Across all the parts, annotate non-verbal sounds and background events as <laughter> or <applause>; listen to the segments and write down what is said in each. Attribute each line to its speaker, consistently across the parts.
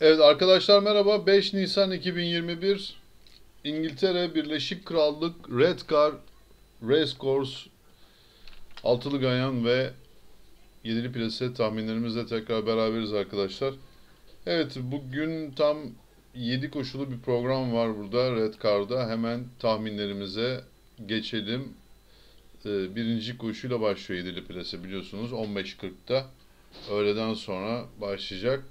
Speaker 1: Evet arkadaşlar merhaba. 5 Nisan 2021 İngiltere Birleşik Krallık Redcar Racecourse Altılı Ganyan ve Yedili Plase tahminlerimizle tekrar beraberiz arkadaşlar. Evet bugün tam 7 koşulu bir program var burada Redcar'da. Hemen tahminlerimize geçelim. Ee, birinci koşuyla başlıyor Yedili Plase biliyorsunuz 15.40'da. Öğleden sonra başlayacak.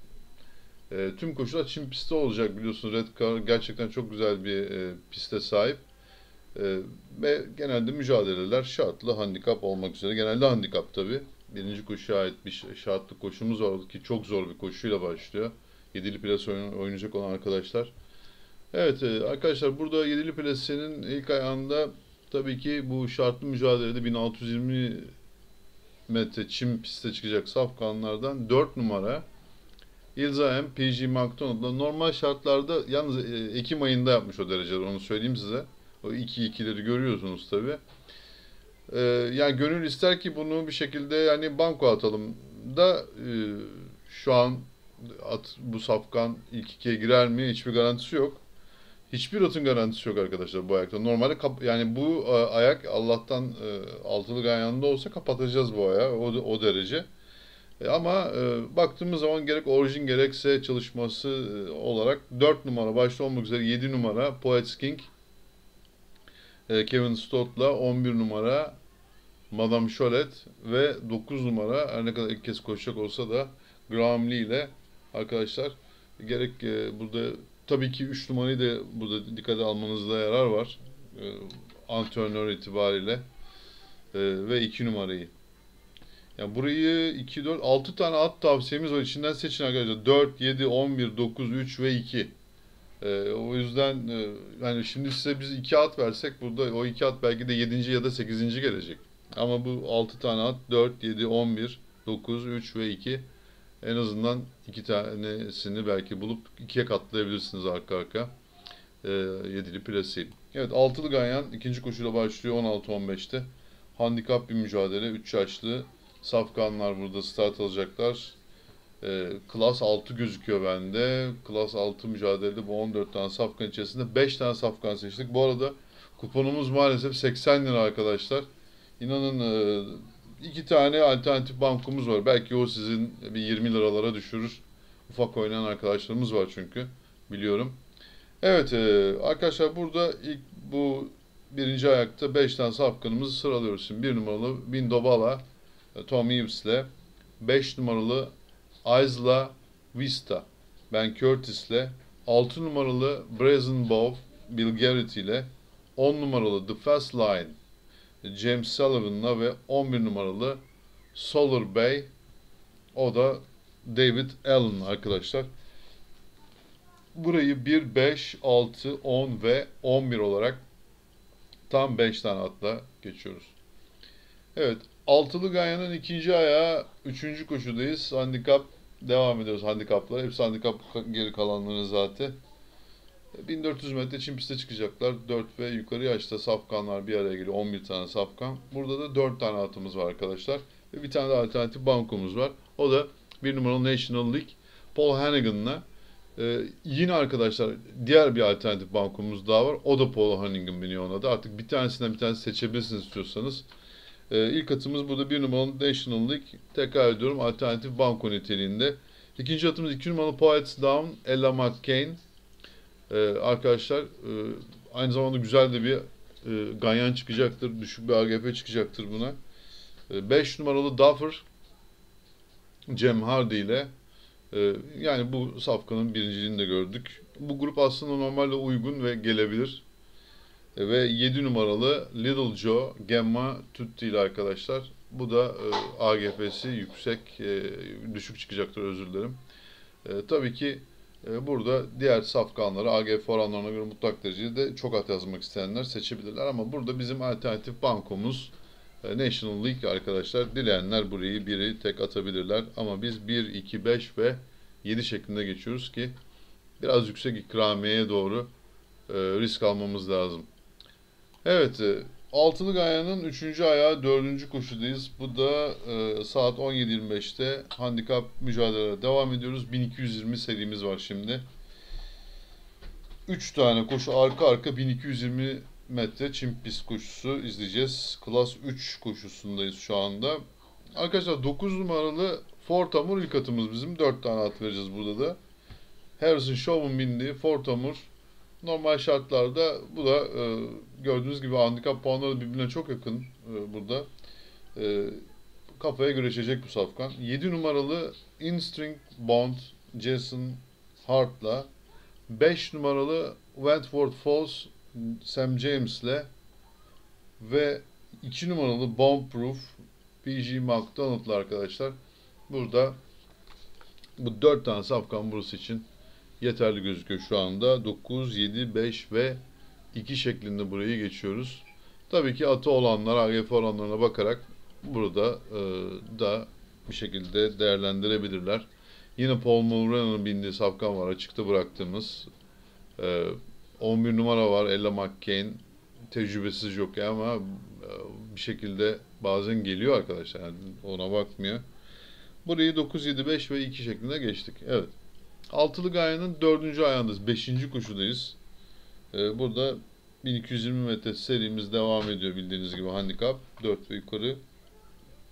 Speaker 1: E, tüm koşular Çin pistte olacak biliyorsunuz. Red Car gerçekten çok güzel bir e, piste sahip. E, ve genelde mücadeleler şartlı handikap olmak üzere. Genelde handikap tabi. Birinci koşuya ait bir şartlı koşumuz var ki çok zor bir koşuyla başlıyor. Yedili plas oynayacak olan arkadaşlar. Evet e, arkadaşlar burada Yedili Plase'nin ilk ayağında tabii ki bu şartlı mücadelede 1620 metre çim piste çıkacak safkanlardan 4 numara İlzaem PG McDonald'la normal şartlarda yalnız e, Ekim ayında yapmış o dereceleri onu söyleyeyim size. O 2-2'leri görüyorsunuz tabi. Ee, yani gönül ister ki bunu bir şekilde yani banko atalım da e, şu an at, bu safkan ilk ikiye girer mi hiçbir garantisi yok. Hiçbir atın garantisi yok arkadaşlar bu ayakta. Normalde kap, yani bu e, ayak Allah'tan e, altılı ganyanında olsa kapatacağız bu ayağı o, o derece. E, ama e, baktığımız zaman gerek orijin gerekse çalışması e, olarak 4 numara başta olmak üzere 7 numara Poets King e, Kevin Stott'la 11 numara Madame Cholet ve 9 numara her ne kadar ilk kez koşacak olsa da Graham Lee ile arkadaşlar gerek e, burada tabii ki 3 numarayı da burada dikkate almanızda yarar var. E, antrenör itibariyle e, ve 2 numarayı. Yani burayı 2, 4, 6 tane at tavsiyemiz var. İçinden seçin arkadaşlar. 4, 7, 11, 9, 3 ve 2. Ee, o yüzden e, yani şimdi size biz 2 at versek burada o 2 at belki de 7. ya da 8. gelecek. Ama bu 6 tane at 4, 7, 11, 9, 3 ve 2 en azından 2 tanesini belki bulup 2'ye katlayabilirsiniz arka arka. Ee, yedili plasiyle. Evet altılı ganyan ikinci koşuyla başlıyor 16-15'te. Handikap bir mücadele. 3 yaşlı Safkanlar burada start alacaklar. E, Klas 6 gözüküyor bende. Klas 6 mücadelede bu 14 tane safkan içerisinde 5 tane safkan seçtik. Bu arada kuponumuz maalesef 80 lira arkadaşlar. İnanın e, iki tane alternatif bankumuz var. Belki o sizin bir 20 liralara düşürür. Ufak oynayan arkadaşlarımız var çünkü. Biliyorum. Evet e, arkadaşlar burada ilk bu birinci ayakta 5 tane safkanımızı sıralıyoruz. Şimdi bir numaralı Windobala Tom Eaves'le 5 numaralı Isla Vista Ben Curtis'le 6 numaralı Brazen Bow Bill Garrett ile 10 numaralı The Fast Line James Sullivan'la ve 11 numaralı Solar Bay o da David Allen arkadaşlar. Burayı 1, 5, 6, 10 ve 11 olarak tam 5 tane atla geçiyoruz. Evet Altılı Ganyan'ın ikinci ayağı, üçüncü koşudayız. Handikap devam ediyoruz handikaplara. Hepsi handikap geri kalanları zaten. 1400 metre çim piste çıkacaklar. 4 ve yukarı yaşta safkanlar bir araya geliyor. 11 tane safkan. Burada da 4 tane atımız var arkadaşlar. Ve bir tane de alternatif bankomuz var. O da bir numaralı National League. Paul Hannigan'la. Ee, yine arkadaşlar diğer bir alternatif bankomuz daha var. O da Paul Hannigan biniyor ona da. Artık bir tanesinden bir tanesi seçebilirsiniz istiyorsanız. Ee, ilk atımız burada bir numaralı National League. Tekrar ediyorum alternatif banko niteliğinde. İkinci atımız iki numaralı Poets Down, Ella McCain. Ee, arkadaşlar e, aynı zamanda güzel de bir e, ganyan çıkacaktır. Düşük bir AGP çıkacaktır buna. 5 e, numaralı Duffer Cem Hardy ile e, yani bu safkanın birinciliğini de gördük. Bu grup aslında normalde uygun ve gelebilir. Ve 7 numaralı Little Joe Gemma Tutti ile arkadaşlar. Bu da e, AGP'si yüksek, e, düşük çıkacaktır özür dilerim. E, tabii ki e, burada diğer safkanları AGF oranlarına göre mutlak derecede de çok at yazmak isteyenler seçebilirler. Ama burada bizim alternatif bankomuz e, National League arkadaşlar. Dileyenler burayı biri tek atabilirler. Ama biz 1, 2, 5 ve 7 şeklinde geçiyoruz ki biraz yüksek ikramiyeye doğru e, risk almamız lazım. Evet, e, Altılı Gaya'nın 3. ayağı 4. koşudayız. Bu da e, saat 17.25'te handikap mücadelelere devam ediyoruz. 1220 serimiz var şimdi. 3 tane koşu arka arka 1220 metre çim pist koşusu izleyeceğiz. Klas 3 koşusundayız şu anda. Arkadaşlar 9 numaralı Fortamur ilk atımız bizim. 4 tane at vereceğiz burada da. Harrison Show'un bindiği Fortamur normal şartlarda bu da e, gördüğünüz gibi handikap puanları birbirine çok yakın e, burada. E, kafaya göreşecek bu safkan. 7 numaralı Instring Bond Jason Hart'la 5 numaralı Wentworth Falls Sam James'le ve 2 numaralı Bombproof PG McDonald'la arkadaşlar. Burada bu 4 tane safkan burası için yeterli gözüküyor şu anda. 9, 7, 5 ve 2 şeklinde burayı geçiyoruz. Tabii ki atı olanlar AGF oranlarına bakarak burada e, da bir şekilde değerlendirebilirler. Yine Paul Mulrena'nın bindiği safkan var açıkta bıraktığımız. E, 11 numara var Ella McCain. Tecrübesiz jockey ama e, bir şekilde bazen geliyor arkadaşlar. Yani ona bakmıyor. Burayı 9, 7, 5 ve 2 şeklinde geçtik. Evet. Altılı Gaya'nın dördüncü ayağındayız. Beşinci koşudayız. Ee, burada 1220 metre serimiz devam ediyor bildiğiniz gibi handikap. 4 ve yukarı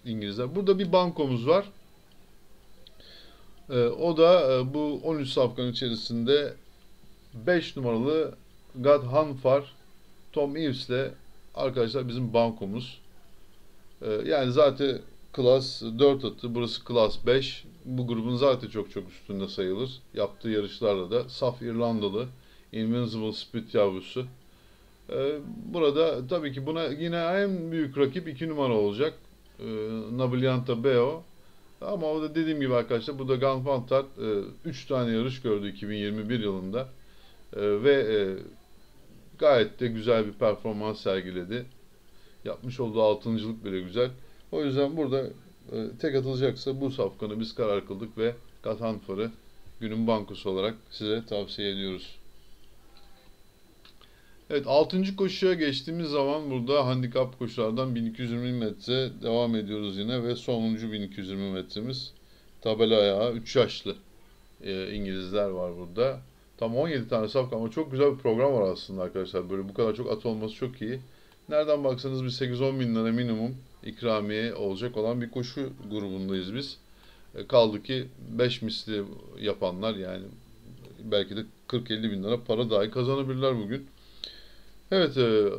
Speaker 1: İngilizler. Burada bir bankomuz var. Ee, o da e, bu 13 safkan içerisinde 5 numaralı God Hanfar Tom Eves'le arkadaşlar bizim bankomuz. Ee, yani zaten Klas 4 atı, burası Klas 5. Bu grubun zaten çok çok üstünde sayılır. Yaptığı yarışlarla da saf İrlandalı Invincible Spit yavrusu. Ee, burada tabii ki buna yine en büyük rakip 2 numara olacak. Ee, Nabilianta Beo. Ama o da dediğim gibi arkadaşlar bu da Gunfantat 3 tane yarış gördü 2021 yılında. Ee, ve e, gayet de güzel bir performans sergiledi. Yapmış olduğu altıncılık bile güzel. O yüzden burada e, tek atılacaksa bu safkanı biz karar kıldık ve Gatanfar'ı günün bankosu olarak size tavsiye ediyoruz. Evet 6. koşuya geçtiğimiz zaman burada handikap koşulardan 1220 metre devam ediyoruz yine ve sonuncu 1220 metremiz tabela ayağı 3 yaşlı e, İngilizler var burada. Tam 17 tane safkan ama çok güzel bir program var aslında arkadaşlar. Böyle bu kadar çok at olması çok iyi. Nereden baksanız bir 8-10 bin lira minimum ikramiye olacak olan bir koşu grubundayız biz. E, kaldı ki 5 misli yapanlar yani belki de 40-50 bin lira para dahi kazanabilirler bugün. Evet e,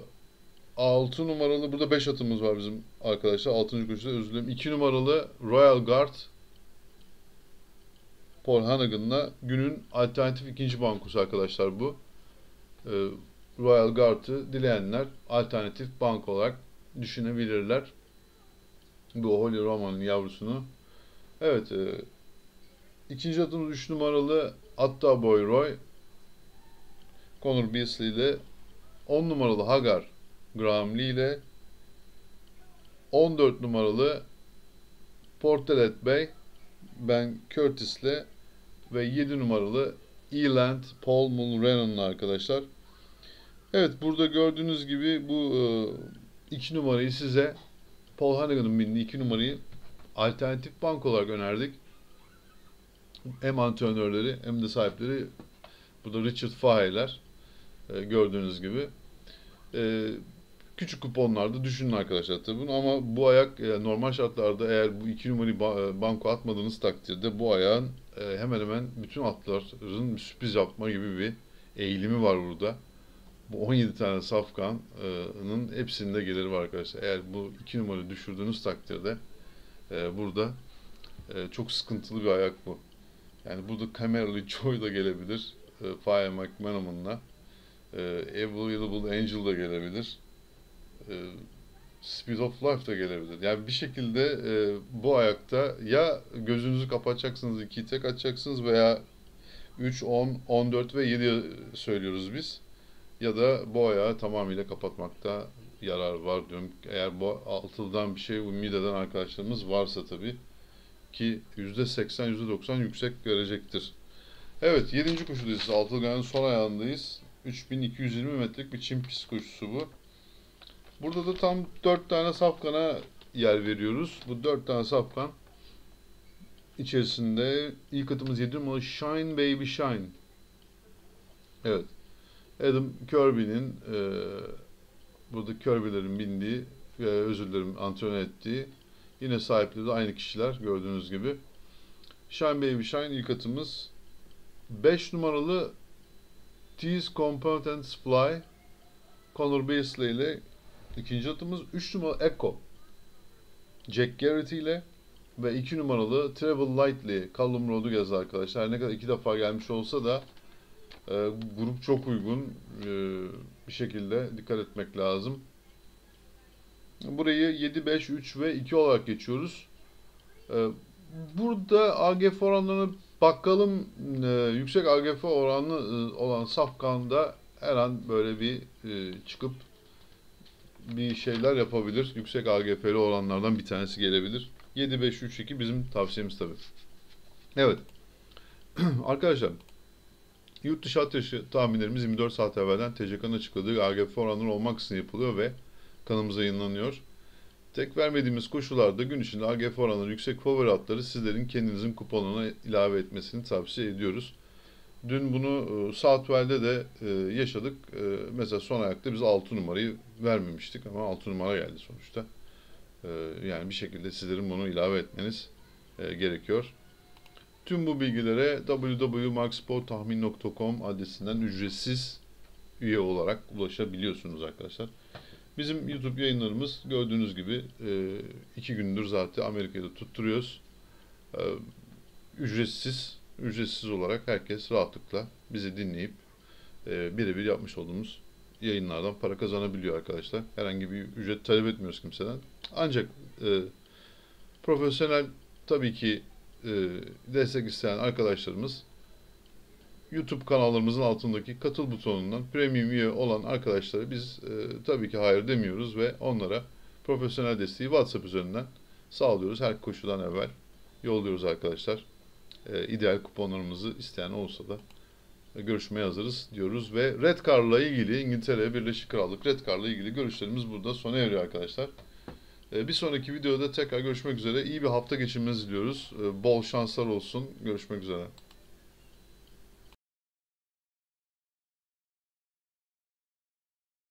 Speaker 1: 6 numaralı burada 5 atımız var bizim arkadaşlar. 6. koşuda özür dilerim. 2 numaralı Royal Guard Paul Hannigan'la günün alternatif ikinci bankosu arkadaşlar bu. E, Royal Guard'ı dileyenler alternatif bank olarak düşünebilirler. Bu Holy Roman'ın yavrusunu. Evet. E, ikinci atımız 3 numaralı Atta Boy Roy. Conor Beasley ile 10 numaralı Hagar Graham Lee ile 14 numaralı Portelet Bey Ben Curtis ile ve 7 numaralı Eland Paul Mulrennan'ın arkadaşlar. Evet burada gördüğünüz gibi bu e, iki numarayı size Paul Hannigan'ın bindiği iki numarayı alternatif bank olarak önerdik. Hem antrenörleri hem de sahipleri burada Richard Fahey'ler e, gördüğünüz gibi. E, küçük kuponlarda düşünün arkadaşlar tabii bunu ama bu ayak e, normal şartlarda eğer bu iki numarayı ba- banko atmadığınız takdirde bu ayağın e, hemen hemen bütün atların sürpriz yapma gibi bir eğilimi var burada. Bu 17 tane safkanın hepsinde geliri var arkadaşlar. Eğer bu iki numarayı düşürdüğünüz takdirde e, burada e, çok sıkıntılı bir ayak bu. Yani burada Camerly Joy da gelebilir. E, Fire McManaman'la. E, Available Angel da gelebilir. E, Speed of Life da gelebilir. Yani bir şekilde bu ayakta ya gözünüzü kapatacaksınız, iki tek atacaksınız veya 3, 10, 14 ve 7 söylüyoruz biz. Ya da bu ayağı tamamıyla kapatmakta yarar var diyorum. Eğer bu altılıdan bir şey ümit eden arkadaşlarımız varsa tabii ki %80, %90 yüksek verecektir. Evet 7. koşudayız. Altılı Gan'ın son ayağındayız. 3220 metrelik bir çim pist koşusu bu. Burada da tam 4 tane safkana yer veriyoruz. Bu 4 tane safkan içerisinde ilk atımız 7 numaralı Shine Baby Shine. Evet. Adam Kirby'nin e, burada Kirby'lerin bindiği ve özür dilerim antrenör ettiği yine sahipleri de aynı kişiler gördüğünüz gibi. Shine Baby Shine ilk atımız 5 numaralı Tease Compound and Supply Connor Beasley ile ikinci atımız 3 numaralı Echo Jack Garrett ile ve 2 numaralı Travel Lightly Callum Rodriguez arkadaşlar. Her ne kadar iki defa gelmiş olsa da e, grup çok uygun e, bir şekilde dikkat etmek lazım. Burayı 7, 5, 3 ve 2 olarak geçiyoruz. E, burada AGF oranlarına bakalım. E, yüksek AGF oranı e, olan Safkan'da her an böyle bir e, çıkıp bir şeyler yapabilir. Yüksek AGF'li olanlardan bir tanesi gelebilir. 7-5-3-2 bizim tavsiyemiz tabii. Evet. <clears throat> Arkadaşlar yurt dışı ateşi tahminlerimiz 24 saat evvelden TCK'nın açıkladığı AGF oranları olmaksızın yapılıyor ve kanalımıza yayınlanıyor. Tek vermediğimiz koşullarda gün içinde AGF oranları yüksek favori atları sizlerin kendinizin kuponuna ilave etmesini tavsiye ediyoruz. Dün bunu e, Southwell'de de e, yaşadık. E, mesela son ayakta biz 6 numarayı vermemiştik ama 6 numara geldi sonuçta. Yani bir şekilde sizlerin bunu ilave etmeniz gerekiyor. Tüm bu bilgilere www.maxsporttahmin.com adresinden ücretsiz üye olarak ulaşabiliyorsunuz arkadaşlar. Bizim YouTube yayınlarımız gördüğünüz gibi e, iki gündür zaten Amerika'da tutturuyoruz. E, ücretsiz, ücretsiz olarak herkes rahatlıkla bizi dinleyip e, birebir yapmış olduğumuz yayınlardan para kazanabiliyor arkadaşlar. Herhangi bir ücret talep etmiyoruz kimseden. Ancak profesyonel tabii ki e, destek isteyen arkadaşlarımız YouTube kanallarımızın altındaki katıl butonundan premium üye olan arkadaşlara biz e, tabii ki hayır demiyoruz ve onlara profesyonel desteği WhatsApp üzerinden sağlıyoruz. Her koşudan evvel yolluyoruz arkadaşlar. E, ideal kuponlarımızı isteyen olsa da görüşmeye hazırız diyoruz ve Red Car'la ilgili İngiltere Birleşik Krallık Red Car'la ilgili görüşlerimiz burada sona eriyor arkadaşlar. E, bir sonraki videoda tekrar görüşmek üzere. İyi bir hafta geçirmenizi diliyoruz. E, bol şanslar olsun. Görüşmek üzere.